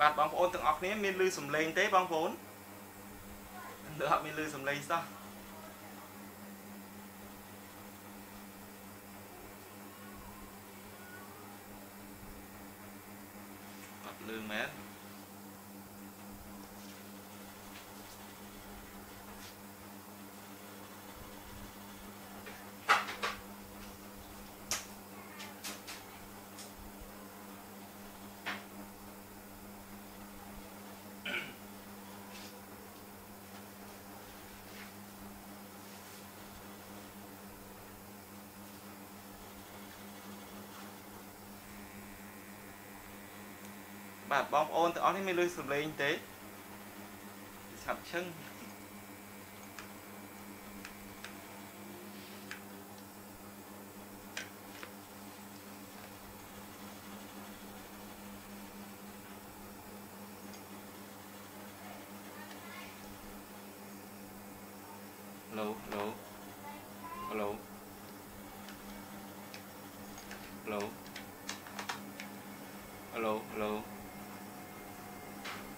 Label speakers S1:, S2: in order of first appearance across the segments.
S1: បាទបងប្អូនទាំងអស់គ្នាមានលឺសំឡេងទេបងប្អូនលើអត់មានលឺសំឡេងសោះអត់លឺមែន បាទបងប្អូនទាំងអស់នេះមានលុយសំលេងទេឆាប់ឈឹង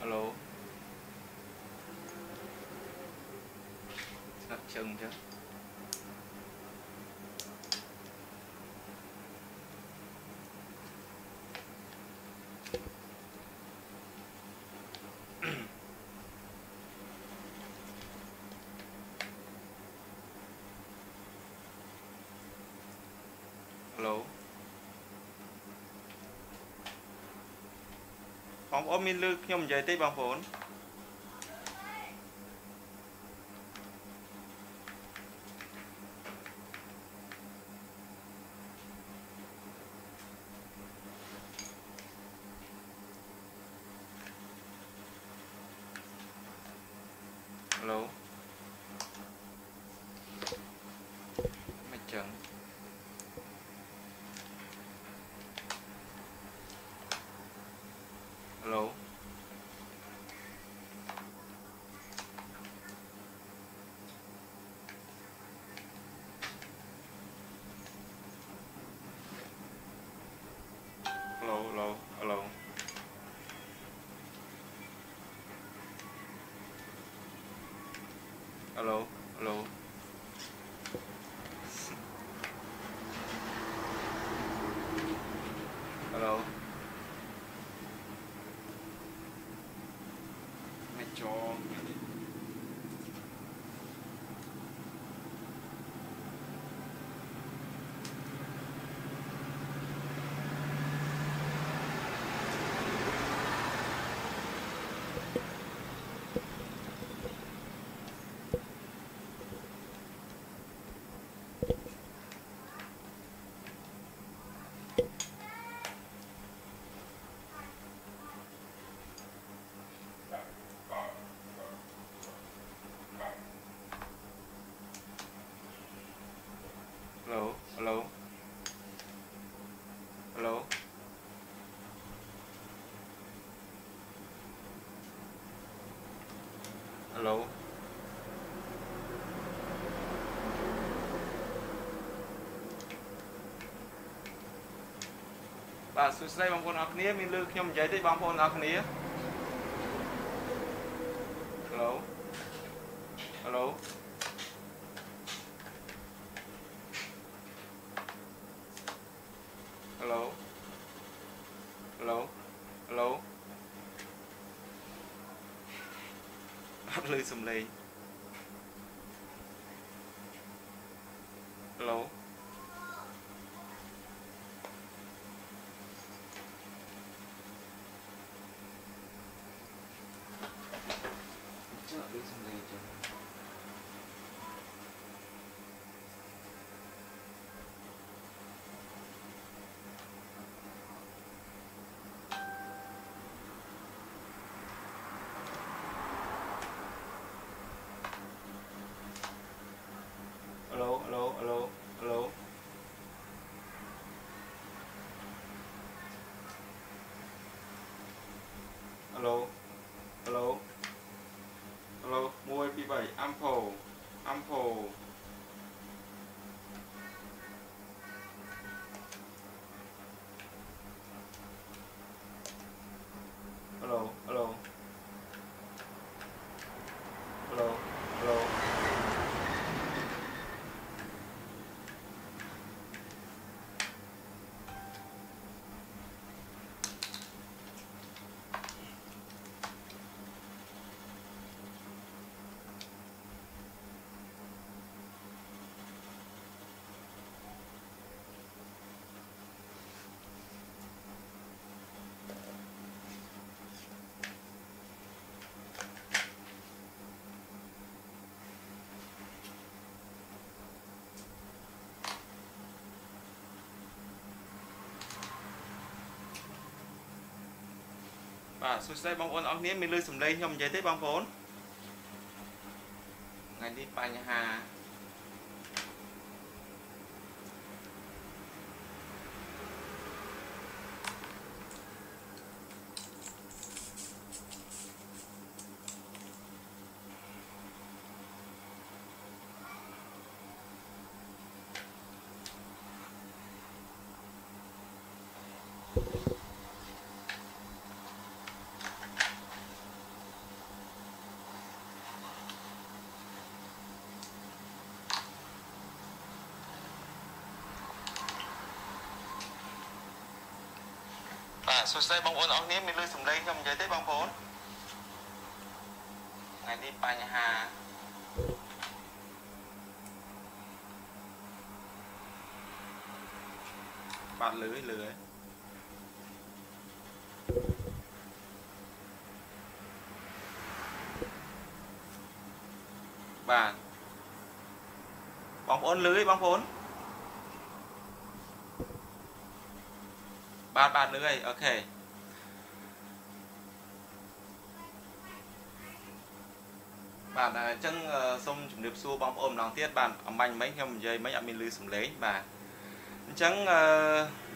S1: alo. Sao chừng chứ hello បងប្អូនមានលឺខ្ញុំនិយាយទេបងប្អូន Hello, hello. Hello. បាទសួស្តីបងប្អូនអរគ្នាមានលើខ្ញុំនិយាយទេបងប្អូនអរគ្នា alo alo alo បាទសួស្តីបងប្អូនអរគ្នាមានលឺសំឡេងខ្ញុំនិយាយទេបងប្អូនថ្ងៃនេះបញ្ហា សួស្តីបងប្អូនអរគ្នាមានលឺសំឡេងខ្ញុំនិយាយទេបងប្អូនថ្ងៃនេះបញ្ហាបាទលឺលឺហើយបាទបងប្អូនលឺទេបងប្អូន បាទបាទលឺហើយអូខេបាទអញ្ចឹងសូមជម្រាបសួរបងប្អូនម្ដងទៀតបាទអំបញ្ញមិញខ្ញុំនិយាយមិញអត់មានលឺសំឡេងបាទអញ្ចឹង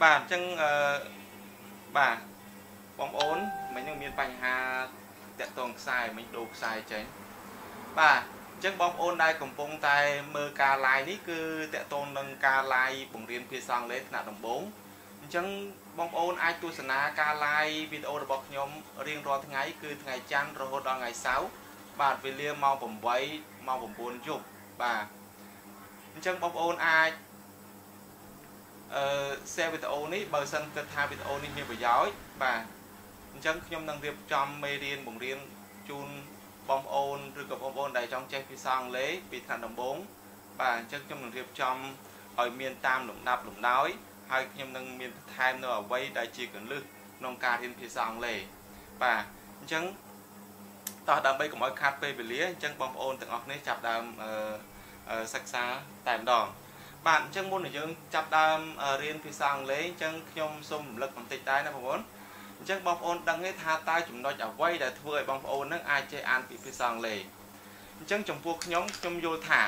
S1: បាទអញ្ចឹងបាទបងប្អូនមិញនឹងមានបញ្ហាតាក់ទងខ្សែមិញដូរខ្សែចេញបាទអញ្ចឹងបងប្អូនដែលកំពុងតែមើលការ live នេះគឺតាក់ទងនឹងការ live បង្រៀនភាសាអង់គ្លេសថ្នាក់ដំបូងអញ្ចឹង បងប្អូនអាចទស្សនាការ live វីដេអូរបស់ខ្ញុំរៀងរាល់ថ្ងៃគឺថ្ងៃច័ន្ទរហូតដល់ថ្ងៃសៅរ៍បាទវេលាម៉ោង8ម៉ោង9យប់បាទអញ្ចឹងបងប្អូនអាចអឺ share វីដេអូនេះបើសិនគិតថាវីដេអូនេះមានប្រយោជន៍បាទអញ្ចឹងខ្ញុំនឹងរៀបចំមេរៀនបង្រៀនជូនបងប្អូនឬក៏បងប្អូនដែលចង់ចេះភាសាអង់គ្លេសពីថ្នាក់ដំបូងបាទអញ្ចឹងខ្ញុំនឹងរៀបចំឲ្យមានតាមលំដាប់លំដោយ ហើយខ្ញុំនឹងមានបន្ថែមនៅអ្វីដែលជាកលឹះក្នុងការរៀនភាសាអង់គ្លេសបាទអញ្ចឹងតោះដើម្បីកុំឲ្យខាតពេលវេលាអញ្ចឹងបងប្អូនទាំងអស់គ្នាចាប់ដើមសិក្សាតែម្ដងបាទអញ្ចឹងមុននឹងយើងចាប់ដើមរៀនភាសាអង់គ្លេសអញ្ចឹងខ្ញុំសូមរំលឹកបន្តិចដែរណាបងប្អូនអញ្ចឹងបងប្អូនដឹងទេថាតើចំណុចអ្វីដែលធ្វើឲ្យបងប្អូននឹងអាចចេះអានពីភាសាអង់គ្លេសអញ្ចឹងចំពោះខ្ញុំខ្ញុំយល់ថា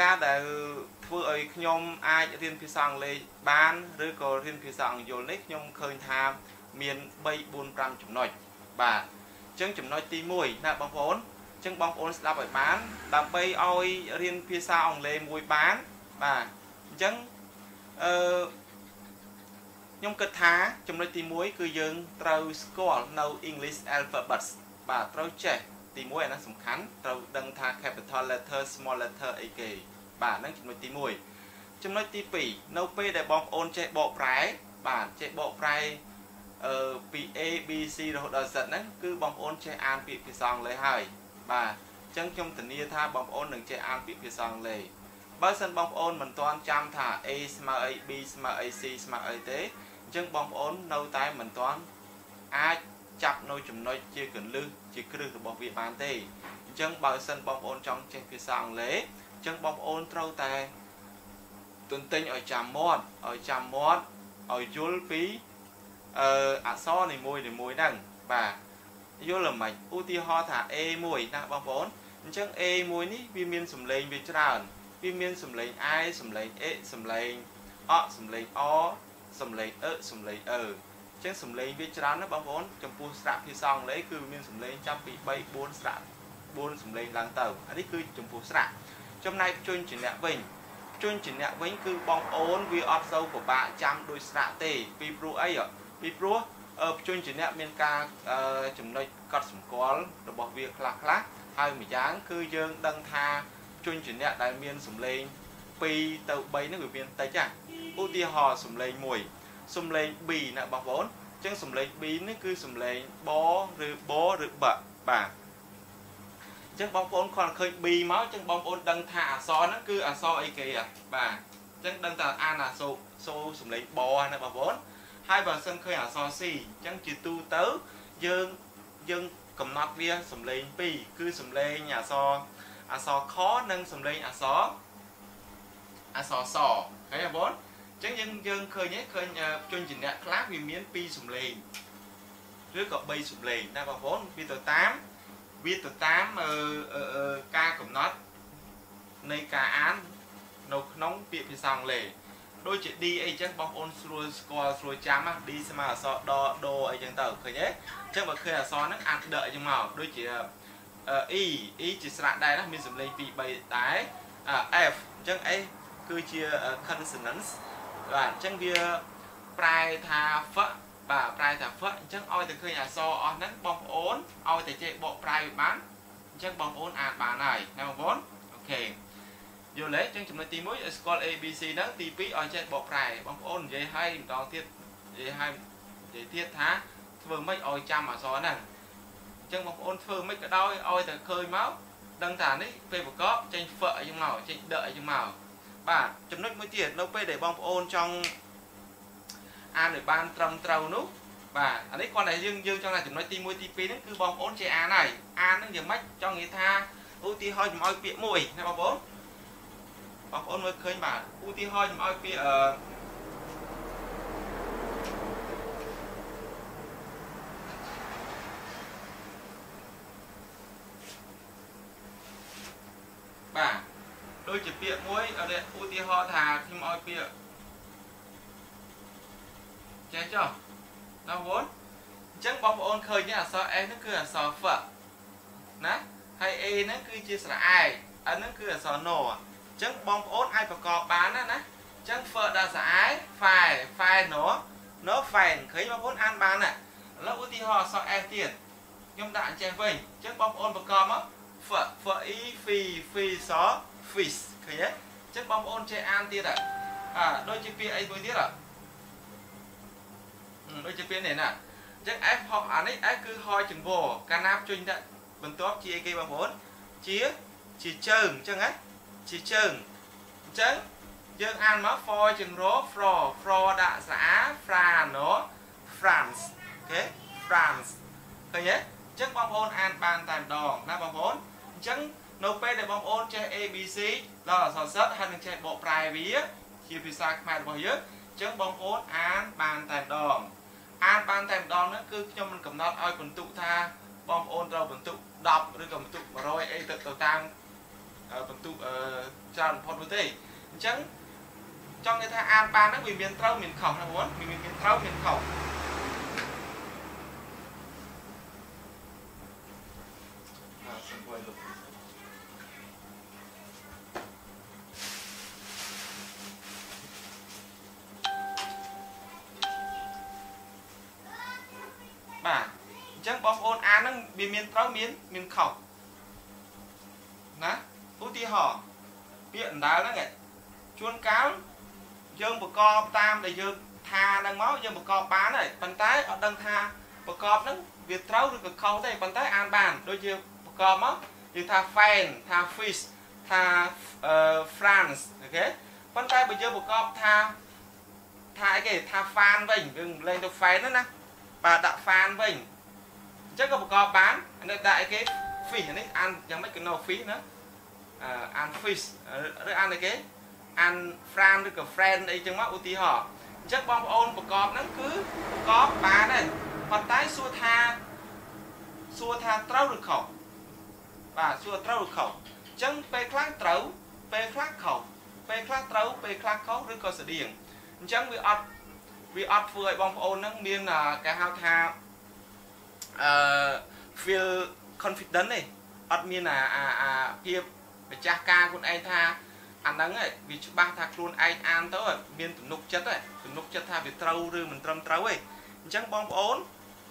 S1: ការដែលធ្វើឲ្យខ្ញុំអាចរៀនភាសាអង់គ្លេសបានឬក៏រៀនភាសាអង់យល់នេះខ្ញុំឃើញថាមាន3 4 5ចំណុចបាទអញ្ចឹងចំណុចទី1ណាបងប្អូនអញ្ចឹងបងប្អូនស្ដាប់ឲ្យបានដើម្បីឲ្យរៀនភាសាអង់គ្លេសមួយបានបាទអញ្ចឹងអឺខ្ញុំគិតថាចំណុចទី1គឺយើងត្រូវស្គាល់នៅ English alphabets បាទត្រូវចេះ ទី1អាហ្នឹងសំខាន់ត្រូវដឹងថា capital letter small letter អីគេបាទហ្នឹងចំណុចទី1ចំណុចទី2នៅពេលដែលបងប្អូនចេះបកប្រែបាទចេះបកប្រែអឺពីពី A B C រហូតដល់ Z ហ្នឹងគឺបងប្អូនចេះអានពាក្យភាសាអង់គ្លេសហើយបាទអញ្ចឹងខ្ញុំធានាថាបងប្អូននឹងចេះអានពាក្យភាសាអង់គ្លេសបើសិនបងប្អូនមិនទាន់ចាំថា A ស្មើអី B ស្មើអី C ស្មើអីទេអញ្ចឹងបងប្អូននៅតែមិនទាន់អាច ចាប់នៅចំណុចជាកលឹះជាគ្រឹះរបស់វាបានទេអញ្ចឹងបើសិនបងប្អូនចង់ចេះភាសាអង់គ្លេសអញ្ចឹងបងប្អូនត្រូវតែទន្ទិញឲ្យចាំមាត់ឲ្យចាំមាត់ឲ្យយល់ពីអឺអក្សរនីមួយនីមួយហ្នឹងបាទយល់ល្មិចឧទាហរណ៍ថា A1 ណាបងប្អូនអញ្ចឹង A1 នេះវាមានសម្លេងវាច្រើនវាមានសម្លេង I សម្លេង A សម្លេងអសម្លេងអសម្លេងអសម្លេងអឺអញ្ចឹងសម្លេងវាច្រើនណាបងប្អូនចំពោះស្រៈភាសាអង់គ្លេសគឺមានសម្លេងចាប់ពី3 4ស្រៈ4សម្លេងឡើងទៅអានេះគឺចំពោះស្រៈចំណែកជញ្ជាអ្នកវិញជញ្ជាអ្នកវិញគឺបងប្អូនវាអត់សូវពិបាកចាំដោយស្រៈទេពីព្រោះអីពីព្រោះជញ្ជាអ្នកមានការចំណុចកត់សម្គាល់របស់វាខ្លះខ្លះហើយម្យ៉ាងគឺយើងដឹងថាជញ្ជាអ្នកដែលមានសម្លេង2ទៅ3ហ្នឹងវាមានតិចណាឧទាហរណ៍សម្លេង1 សម្លេង B ណាបងប្អូនអញ្ចឹងសម្លេង B នេះគឺសម្លេងបឬបឬបបាទអញ្ចឹងបងប្អូនគាត់ឃើញ B មកអញ្ចឹងបងប្អូនដឹងថាអក្សរហ្នឹងគឺអក្សរអីគេបាទអញ្ចឹងដឹងថាអានអាសូសូសម្លេងបណាបងប្អូនហើយបើសិនឃើញអក្សរ C អញ្ចឹងជាទូទៅយើងយើងកំណត់វាសម្លេង2គឺសម្លេងអក្សរអក្សរខនិងសម្លេងអក្សរអក្សរសឃើញបងអ ញ្ចឹងយើងយើងឃើញឃើញជនជាអ្នកខ្លះវាមាន2សម្លេងឬក៏3សម្លេងណាបងប្អូនវាទៅតាមវាទៅតាមការកំណត់នៃការអាននៅក្នុងពាក្យភាសាអង់គ្លេសដូចជា D អីចឹងបងប្អូនស្រួលស្គាល់ស្រួលចាំណា D ស្មើអក្សរដដអីចឹងទៅឃើញទេអញ្ចឹងបើឃើញអក្សរហ្នឹងអានដអីចឹងមកដូចជា E E ជាស្រៈដែរណាមានសម្លេង2 3ដែរ F អញ្ចឹង A គឺជា consonants បាទអញ្ចឹងវាប្រែថា f បាទប្រែថា f អញ្ចឹងឲ្យតែឃើញអក្សរអស់ហ្នឹងបងប្អូនឲ្យតែចេះបកប្រែវាបានអញ្ចឹងបងប្អូនអានបានហើយណាបងប្អូនអូខេយល់ទេអញ្ចឹងចំណុចទី1ស្គាល់ ABC ហ្នឹងទី2ឲ្យចេះបកប្រែបងប្អូននិយាយឲ្យម្ដងទៀតនិយាយឲ្យនិយាយទៀតថាធ្វើម៉េចឲ្យចាំអក្សរហ្នឹងអញ្ចឹងបងប្អូនធ្វើម៉េចក៏ដោយឲ្យតែឃើញមកដឹងថានេះពេលប្រកបចេញ f អីចឹងមកចេញដអីចឹងមក បាទចំណុចមួយទៀតនៅពេលដែលបងប្អូនចង់អានឲ្យបានត្រឹមត្រូវនោះបាទអានេះគាត់តែយើងយើងចង់ថាចំណុចទី1ទី2ហ្នឹងគឺបងប្អូនចេះអានហើយអានហ្នឹងយ៉ាងម៉េចចង់និយាយថាឧទាហរណ៍ចំឲ្យពាក្យមួយណាបងប្អូនបងប្អូនមើលឃើញបាទឧទាហរណ៍ចំឲ្យពាក្យអឺបាទ ដូចជាពាក្យមួយឧទាហរណ៍ថាខ្ញុំឲ្យពាក្យចេះចុះណាបងប្អូនអញ្ចឹងបងប្អូនឃើញអក្សរ S ហ្នឹងគឺអក្សរ F ណាហើយ A ហ្នឹងគឺជាស្រៈឯក N ហ្នឹងគឺអក្សរ No អញ្ចឹងបងប្អូនអាចប្រកបបានណាណាអញ្ចឹង F ដល់ស្រៈឯក Fa Fa No No Fan ឃើញបងប្អូនអានបានណាឥឡូវឧទាហរណ៍អក្សរ S ទៀតខ្ញុំដាក់អញ្ចេះវិញអញ្ចឹងបងប្អូនប្រកបមក F F E Fi Fi So fish ឃើញទេអញ្ចឹងបងប្អូនចេះអានទៀតអាដូចជាពាក្យអីមួយទៀតដូចជាពាក្យនេះណាអញ្ចឹង F ហោះអានេះ F គឺហយចង្វរកាលណាជុញដាក់បន្ទាប់ជាអីគេបងប្អូនជាជាជើងអញ្ចឹងណាជាជើងអញ្ចឹងយើងអានមក for ចង្រ for for ដាក់ស្រា frano France អូខេ France ឃើញទេអញ្ចឹងបងប្អូនអានបានតែម្ដងណាបងប្អូនអញ្ចឹង នៅពេលដែលបងប្អូនចេះ ABC ដល់អក្សរសិទ្ធហើយនឹងចេះបកប្រែវា ជាភាសាខ្មែររបស់យើងអញ្ចឹងបងប្អូនអានបានតែម្ដងអានបានតែម្ដងហ្នឹងគឺខ្ញុំមិនកំណត់ឲ្យបន្ទុកថាបងប្អូនត្រូវបន្ទុក10ឬក៏បន្ទុក100អីទៅទៅតាមបន្ទុកច្រើនបំផុតនោះទេអញ្ចឹងចង់និយាយថាអានបានហ្នឹងវាមានត្រូវមានខុសណាបងមានមានត្រូវមានខុស វាមានត្រូវមានមានខុសណាឧទាហរណ៍ពាក្យអណ្ដើហ្នឹងជួនកាលយើងប្រកបតាមដែលយើងថាហ្នឹងមកយើងប្រកបបានហើយប៉ុន្តែអត់ដឹងថាប្រកបហ្នឹងវាត្រូវឬក៏ខុសទេប៉ុន្តែអានបានដូចជាប្រកបមកយើងថា fan ថា fish ថា France អូខេប៉ុន្តែបើយើងប្រកបថាថាអីគេថា fan វិញយើងលេងទៅ fan ហ្នឹងណាបាទដាក់ fan វិញ អញ្ចឹងក៏ប្រកបបាននៅដាក់អីគេ fish នេះអានយ៉ាងម៉េចក៏ no fish ណាអាន fish ឬអានអីគេអាន Fran ឬក៏ friend អីចឹងមកឧទាហរណ៍អញ្ចឹងបងប្អូនប្រកបហ្នឹងគឺប្រកបបានដែរប៉ុន្តែសួរថាសួរថាត្រូវឬខុសបាទសួរត្រូវឬខុសអញ្ចឹងពេលខ្លះត្រូវពេលខ្លះខុសពេលខ្លះត្រូវពេលខ្លះខុសឬក៏ស្តៀងអញ្ចឹងវាអត់វាអត់ធ្វើឲ្យបងប្អូនហ្នឹងមានគេហៅថា អឺ feel confident ទេអត់មានអាអាភាពម្ចាស់ការខ្លួនឯងថាអាហ្នឹងវាច្បាស់ថាខ្លួនឯងអានទៅមានទំនុកចិត្តទំនុកចិត្តថាវាត្រូវឬមិនត្រឹមត្រូវទេអញ្ចឹងបងប្អូន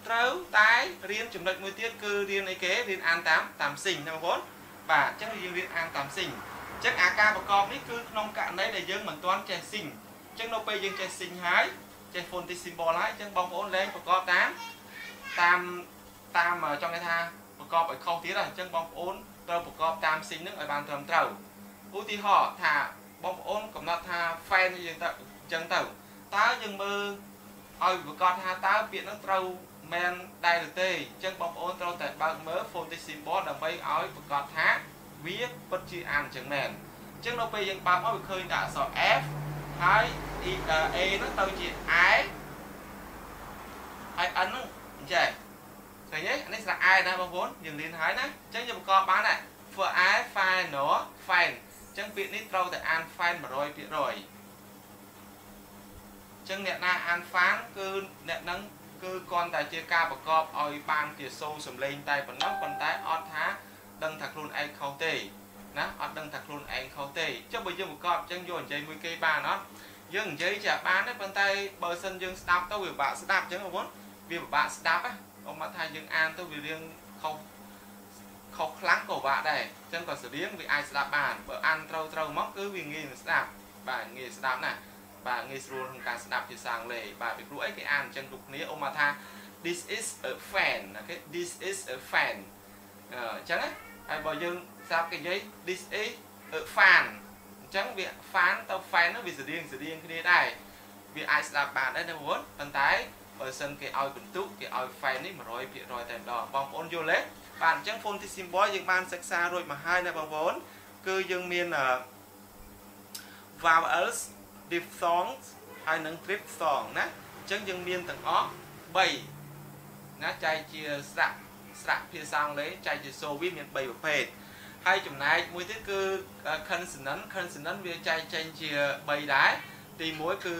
S1: ត្រូវតែរៀនចំណុចមួយទៀតគឺរៀនអីគេរៀនអានតាមតាមស៊ីងណាបងប្អូនបាទអញ្ចឹងយើងរៀនអានតាមស៊ីងអញ្ចឹងអាការប្រកបនេះគឺក្នុងករណីដែលយើងមិនទាន់ចេះស៊ីងអញ្ចឹងនៅពេលយើងចេះស៊ីងហើយចេះ phonetics symbol ហើយអញ្ចឹងបងប្អូនលេងប្រកបតាមតាម តាមចង់និយាយថាប្រកបឲ្យខុសទៀតហើយអញ្ចឹងបងប្អូនត្រូវប្រកបតាមស៊ីងនឹងឲ្យបានត្រឹមត្រូវឧទាហរណ៍ថាបងប្អូនកំណត់ថា fan យើងទៅអញ្ចឹងទៅតើយើងមើលឲ្យប្រកាសថាតើពាក្យហ្នឹងត្រូវមែនដែរឬទេអញ្ចឹងបងប្អូនត្រូវតែបើកមើល phonetics symbol ដើម្បីឲ្យប្រកាសថាវាពិតជាអានអញ្ចឹងមែនអញ្ចឹងនៅពេលយើងបើកមកវាឃើញតែអក្សរ F ហើយ E A ហ្នឹងទៅជា I ហើយ N ហ្នឹងអញ្ចឹង ឃើញទេនេះស្រៈ I ណាបងប្អូនយើងរៀនហើយណាអញ្ចឹងយើងប្រកបបានដែរ for I final fine ចឹងពាក្យនេះត្រូវតែអាន fan 100%ចឹងអ្នកណាអាន fan គឺអ្នកហ្នឹងគឺគ្រាន់តែជាការប្រកបឲ្យបានជាសូរសំឡេងតែប៉ុណ្ណោះប៉ុន្តែអត់ថាដឹងថាខ្លួនឯងខុសទេណាអត់ដឹងថាខ្លួនឯងខុសទេចុះបើយើងប្រកបចឹងយកនិយាយមួយគេបានអត់យើងនិយាយចាបានទេប៉ុន្តែបើសិនយើងស្ដាប់ទៅវាពិបាកស្ដាប់ចឹងបងប្អូនវាពិបាកស្ដាប់ណា អមថាយើងអានទៅវារៀងខុសខុសខ្លាំងក៏ពិបាកដែរអញ្ចឹងក៏ស្រៀងវាអាចស្ដាប់បានបើអានត្រូវត្រូវមកគឺវាងាយនឹងស្ដាប់បាទងាយស្ដាប់ណាបាទងាយស្រួលក្នុងការស្ដាប់ជាសាំងលេបាទពីព្រោះអីគេអានអញ្ចឹងគ្រប់គ្នាអ៊ំមកថា this is a fan អូខេ this is a fan អញ្ចឹងណាហើយបើយើងស្ដាប់គេនិយាយ this is a fan អញ្ចឹងវា fan ទៅ fan នោះវាស្រៀងស្រៀងគ្នាដែរវាអាចស្ដាប់បានដែរណាបងប្អូនប៉ុន្តែ បើសិនគេឲ្យបន្ទុកគេឲ្យ fan នេះ100%តែម្ដងបងប្អូនយល់ទេបាទអញ្ចឹង phone symbol យើងបានសិក្សារួចមកហើយណាបងប្អូនគឺយើងមាន vowels diphthongs ហើយនិង triphthong ណាអញ្ចឹងយើងមានទាំងអស់3ណាចែកជាស្រៈស្រៈភាសាអង់គ្លេសចែកជាសូវីមាន3ប្រភេទហើយចំណែកមួយទៀតគឺ consonant consonant វាចែកចេញជា3ដែរទី1គឺ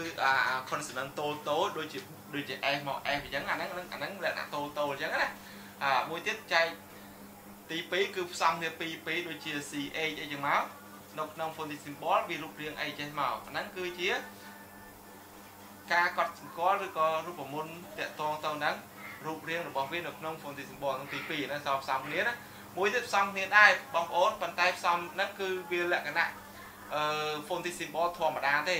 S1: consonant តូលតូលដូចជា ដូចជា S មក S អញ្ចឹងអាហ្នឹងអាហ្នឹងលក្ខណៈតូលតូលអញ្ចឹងណាអាមួយទៀតចែកទី2គឺផ្សំគ្នាពី2ដូចជា CH អីចឹងមកនៅក្នុង phonetics symbol វារូបរាងអីចេះមកអាហ្នឹងគឺជាការកត់សម្គាល់ឬក៏រូបមន្តតកតងទៅនឹងរូបរាងរបស់វានៅក្នុង phonetics symbol ទាំងទី2ណាសផ្សំគ្នាណាមួយទៀតផ្សំគ្នាដែរបងប្អូនប៉ុន្តែផ្សំហ្នឹងគឺវាលក្ខណៈអឺ phonetics symbol ធម្មតាទេ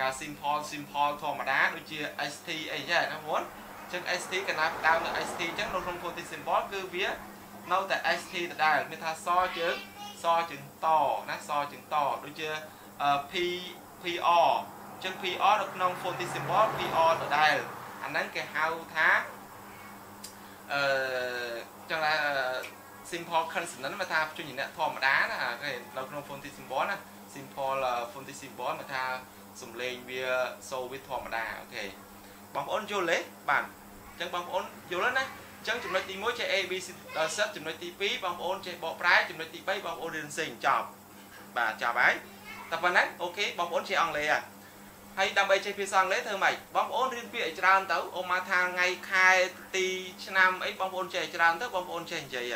S1: ការ simple simple ធម្មតាដូចជា ST អីចឹងណាបងប្អូនអញ្ចឹង ST កណាផ្ដើមនៅ ST អញ្ចឹងនៅក្នុង phonetics symbol គឺវានៅតែ ST ដដែលមានថាសជើងសជើងតណាសជើងតដូចជា P PR អញ្ចឹង PR នៅក្នុង phonetics symbol PR ដដែលអាហ្នឹងគេហៅថាអឺចឹងថា simple consonant មកថាជួយអ្នកធម្មតាណាគេនៅក្នុង phonetics symbol ណា simple phonetics symbol មកថា សំឡេងវាសូវាធម្មតាអូខេបងប្អូនយល់ទេបាទអញ្ចឹងបងប្អូនយល់ហើយណាចឹងចំណុចទី1ចេះ A B C ដល់ Z ចំណុចទី2បងប្អូនចេះបកប្រែចំណុចទី3បងប្អូនរៀនសេងចប់បាទចប់ហើយតែប៉ុណ្ណឹងអូខេបងប្អូនចេះអង់គ្លេសហើយដើម្បីចេះភាសាអង់គ្លេសធ្វើម៉េចបងប្អូនរៀនពាក្យឲ្យច្រើនទៅអូមកថាថ្ងៃខែទីឆ្នាំអីបងប្អូនចេះច្រើនទៅបងប្អូនចេះនិយាយ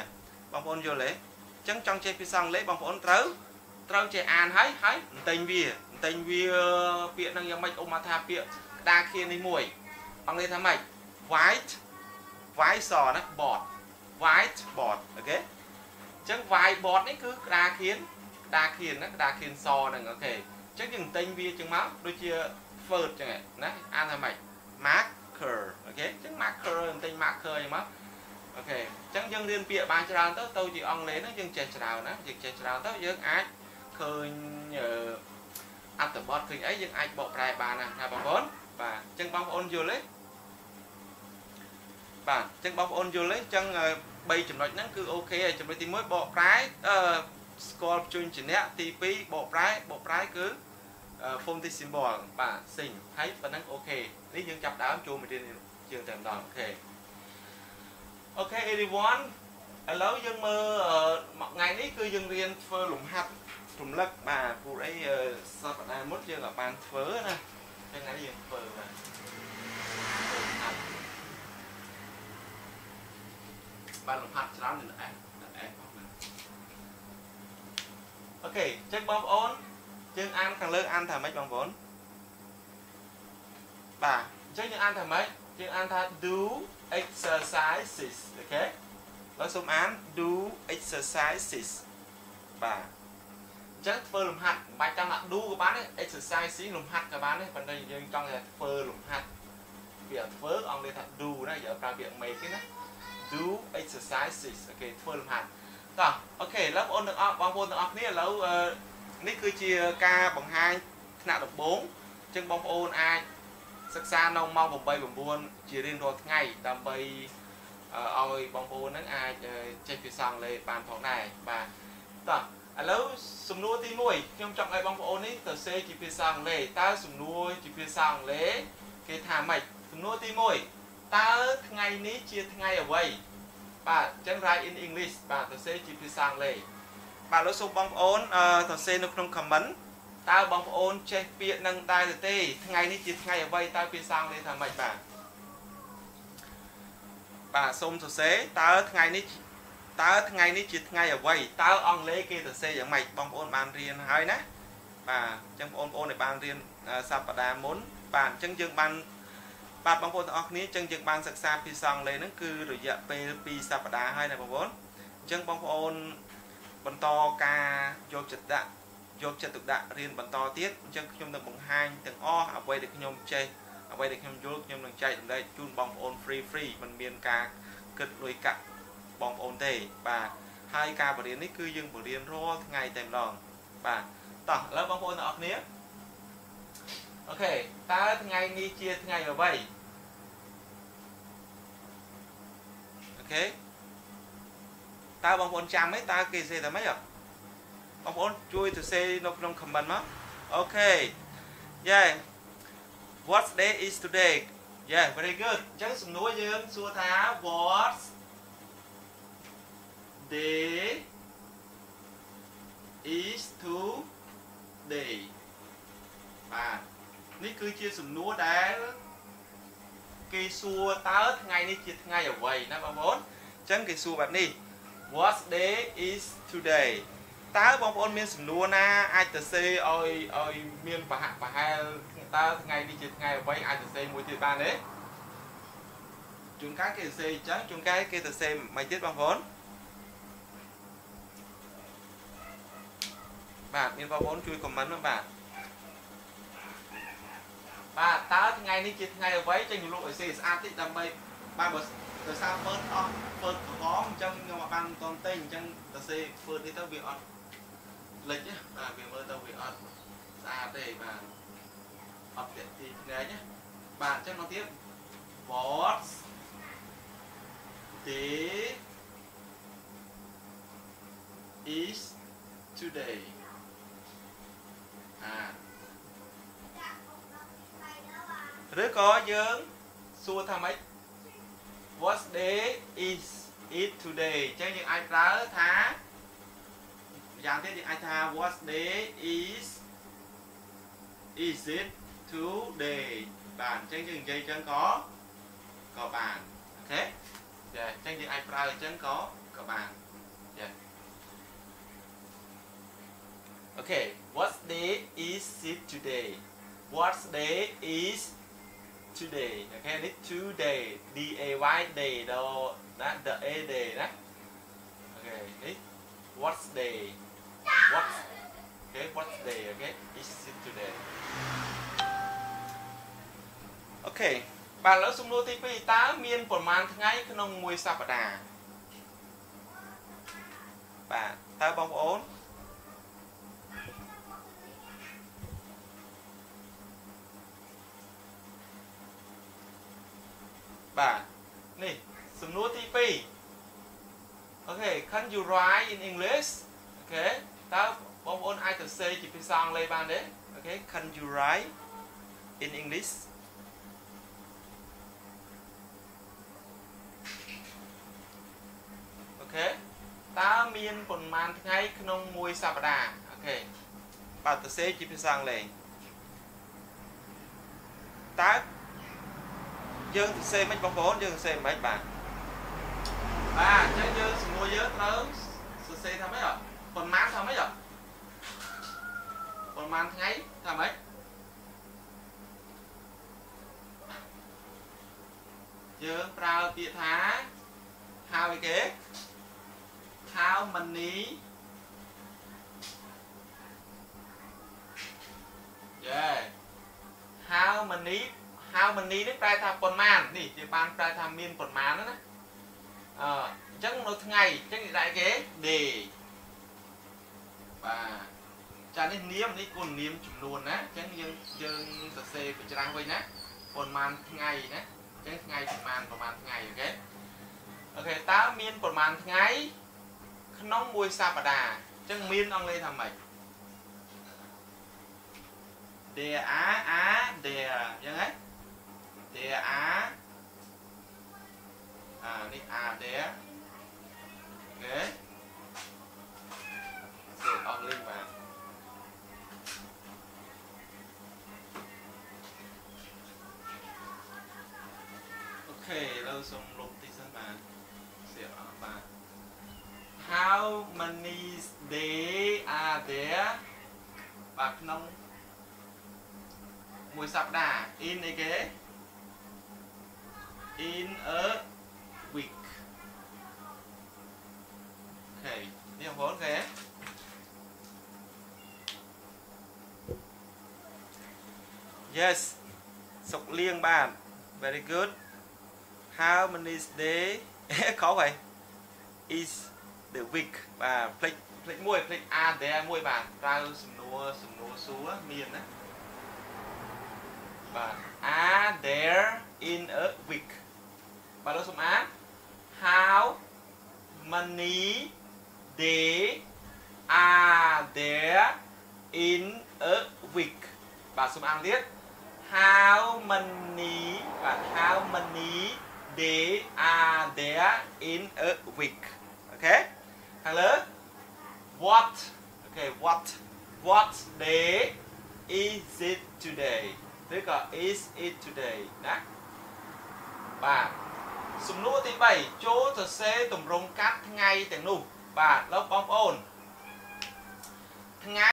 S1: បងប្អូនយល់ទេអញ្ចឹងចង់ចេះភាសាអង់គ្លេសបងប្អូនត្រូវត្រូវចេះអានហើយហើយបន្ទិញវាបន្ទិញវាពាក្យហ្នឹងយ៉ាងម៉េចអូមកថាពាក្យក្តារខៀននេះមួយអង់គ្លេសថាម៉េច white white សណា board white board okay អញ្ចឹង white board នេះគឺក្តារខៀនក្តារខៀនណាក្តារខៀនសហ្នឹង okay អញ្ចឹងយើងទិញវាចឹងមកដូចជា Word ចឹងណាអានថាម៉េច mark marker okay អញ្ចឹង marker បន្ទិញ marker អញ្ចឹងមក okay អញ្ចឹងយើងរៀនពាក្យបានច្រើនទៅទៅជាអង់គ្លេសហ្នឹងយើងចេះច្រើនណាយើងចេះច្រើនទៅយើងអាចឃើញ អត្ថបទឃើញអីយើងអាចបកប្រែបានណាបងប្អូនបាទអញ្ចឹងបងប្អូនយល់ទេបាទអញ្ចឹងបងប្អូនយល់ទេអញ្ចឹង3ចំណុចហ្នឹងគឺ okay ហើយចំណុចទី1បកប្រែអឺស្គាល់ព្យញ្ជនៈទី2បកប្រែបកប្រែគឺ phonetic symbol បាទ sing ហើយប៉ុណ្ណឹង okay នេះយើងចាប់ដើមចូលមករៀនយើងតែម្ដងអូខេអូខេ everyone ឥឡូវយើងមើលមួយថ្ងៃនេះគឺយើងរៀនធ្វើលំហាត់ រំលឹកបាទព្រោះអីសប្តាហ៍មុនយើងក៏បានធ្វើណាថ្ងៃនេះយើងធ្វើបាទបានលំហាត់ច្រើននៅអែអែអូខេអញ្ចឹងបងប្អូនយើងអានខាងលើអានថាម៉េចបងប្អូនបាទអញ្ចឹងយើងអានថាម៉េចយើងអានថា do exercises អូខេហើយសូមអាន do exercises បាទ អញ្ចឹងធ្វើលំហាត់មិនបាច់ចាំថា do ក៏បានដែរ exercise លំហាត់ក៏បានដែរប៉ុន្តែយើងចង់តែធ្វើលំហាត់ពាក្យធ្វើអង់គ្លេសថា do ណាយើងប្រើពាក្យ make ទេណា do exercises អូខេធ្វើលំហាត់តោះ okay ឥឡូវបងប្អូនទាំងអស់បងប្អូនទាំងអស់គ្នាឥឡូវនេះគឺជាការបង្ហាញថ្នាក់ដំបូងអញ្ចឹងបងប្អូនអាចសិក្សានៅម៉ោង8 9ជារៀងរាល់ថ្ងៃដើម្បីឲ្យបងប្អូនហ្នឹងអាចចេះភាសាអង់គ្លេសបានផងដែរបាទតោះ ឥឡូវសំណួរទី1ខ្ញុំចង់ឲ្យបងប្អូននេះទៅសេជាភាសាអង់គ្លេសតើសំណួរជាភាសាអង់គ្លេសគេថាម៉េចសំណួរទី1តើថ្ងៃនេះជាថ្ងៃអ្វីបាទអញ្ចឹង write in English បាទទៅសេជាភាសាអង់គ្លេសបាទលោកសូមបងប្អូនសរសេរនៅក្នុង comment តើបងប្អូនចេះពាក្យនឹងដែរឬទេថ្ងៃនេះជាថ្ងៃអ្វីតើភាសាអង់គ្លេសថាម៉េចបាទបាទសូមសរសេរតើថ្ងៃនេះ តើថ្ងៃនេះជាថ្ងៃអ្វីតើអង់គ្លេសគេសរសេរយ៉ាងម៉េចបងប្អូនបានរៀនហើយណាបាទអញ្ចឹងបងប្អូនដែលបានរៀនសប្តាហ៍មុនបាទអញ្ចឹងយើងបានបាទបងប្អូនទាំងអស់គ្នាអញ្ចឹងយើងបានសិក្សាភាសាអង់គ្លេសហ្នឹងគឺរយៈពេល2សប្តាហ៍ហើយណាបងប្អូនអញ្ចឹងបងប្អូនបន្តការយកចិត្តដាក់យកចិត្តទុកដាក់រៀនបន្តទៀតអញ្ចឹងខ្ញុំនឹងបង្ហាញទាំងអស់អ្វីដែលខ្ញុំចេះអ្វីដែលខ្ញុំយល់ខ្ញុំនឹងចែករំលែកជូនបងប្អូន free free មិនមានការគិតលុយកាក់ បងប្អូនទេបាទហើយការបរៀននេះគឺយើងបរៀនរាល់ថ្ងៃតែម្ដងបាទតោះឥឡូវបងប្អូនទាំងអស់គ្នាអូខេតើថ្ងៃនេះជាថ្ងៃអ្វីអូខេតើបងប្អូនចាំទេតើគេសេតែម៉េចបងប្អូនជួយទៅសេនៅក្នុង comment មកអូខេ Yeah What day is today Yeah very good អញ្ចឹងសំណួរយើងសួរថា what day is today បាទនេះគឺជាសំណួរដែលគេសួរតើថ្ងៃនេះជាថ្ងៃអ្វីណាបងប្អូនអញ្ចឹងគេសួរបែបនេះ What day is today តើបងប្អូនមានសំណួរណាអាចទៅសេឲ្យឲ្យមានប្រហាក់ប្រហែលតើថ្ងៃនេះជាថ្ងៃអ្វីអាចទៅសេមួយទៀតបានទេជួនកាលគេទៅសេអញ្ចឹងជួនកាលគេទៅសេមិនទៀតបងប្អូន បាទមានបងប្អូនជួយខមមិនមកបាទបាទតើថ្ងៃនេះជាថ្ងៃអ្វីចេញលក់ឲ្យសេស្អាតតិចដើម្បីបាទបើដោយសារពើអស់ពើក្រហមអញ្ចឹងខ្ញុំអត់បានតន់ទេអញ្ចឹងទៅសេធ្វើនេះទៅវាអត់លិចណាបាទវាមើលទៅវាអត់ស្អាតទេបាទអត់តាក់ទីភ្នែកណាបាទអញ្ចឹងមកទៀត what day is today ឬក៏យើងសួរថាម៉េច what day is it today អញ្ចឹងយើងអាចប្រើថាម្យ៉ាងទៀតយើងអាចថា what day is is it today បាទអញ្ចឹងយើងនិយាយអញ្ចឹងក៏ក៏បានអូខេចាអញ្ចឹងយើងអាចប្រើអញ្ចឹងក៏ក៏បាន អូខេ what day is it today what day is today okay នេះ today d a y day ដល់ណា the a day ណា okay នេះ what's day what okay what's day okay is it today okay អបាទឥឡូវសំណួរទី2តើមានប៉ុន្មានថ្ងៃក្នុងមួយសប្តាហ៍បាទតើបងប្អូនបាទនេះសំណួរទី 2 okay can you write in english អូខេតើបងប្អូនអាចសរសេរជាភាសាអង់គ្លេសបានទេ okay can you write in english okay តើមានប៉ុន្មានថ្ងៃក្នុងមួយសប្តាហ៍ okay បាទសរសេរជាភាសាអង់គ្លេសតើយើងសរសេរមិនបងប្អូនយើងសរសេរមិនបាទ បាទអញ្ចឹងយើងសំណួរយើងត្រូវសរសេរថាម៉េចអត់ប៉ុន្មានថាម៉េចអត់ប៉ុន្មានថ្ងៃថាម៉េចយើងប្រើពាក្យថា how អីគេ how many yeah how many how many នេះប្រែថាប៉ុន្មាននេះជាបានប្រែថាមានប៉ុន្មានណា អឺអញ្ចឹងនៅថ្ងៃអញ្ចឹងនិយាយគេ day បាទចានេះនាមនេះគុណនាមចំនួនណាអញ្ចឹងយើងយើងសរសេរបញ្ច្រាស់វិញណាប៉ុន្មានថ្ងៃណាអញ្ចឹងថ្ងៃប្រហែលប្រហែលថ្ងៃ okay okay តើមានប៉ុន្មានថ្ងៃក្នុងមួយសប្តាហ៍អញ្ចឹងមានអង់គ្លេសថាម៉េច there are are there អញ្ចឹងហ៎ there are អានេះ are there okayសេអង់គ្លេសបាទអូខេឥឡូវសូមលុបតិចសិនបាទសៀបអស់បាទ How many day are there បាទក្នុងមួយសប្តាហ៍ in អីគេ in a អូខេនេះបងប្អូនគេ Yes សុកលៀងបាទ very good how many day ខុសហើយ is the week បាទផ្លេចផ្លេចមួយផ្លេច are there មួយបាទប្រើសំណួរសំណួរសួរមានណាបាទ are there in a week បាទលោកសូមអាន how many day are there in a week បាទសូមអានទៀត how many បាទ how many day are there in a week អូខេខាងលើ what អូខេ what what day is it today ឬក៏ is it today ណាបាទសំណួរទី3ចូលសរសេរទម្រង់កាត់ថ្ងៃទាំងនោះ បាទលោកបងប្អូនថ្ងៃ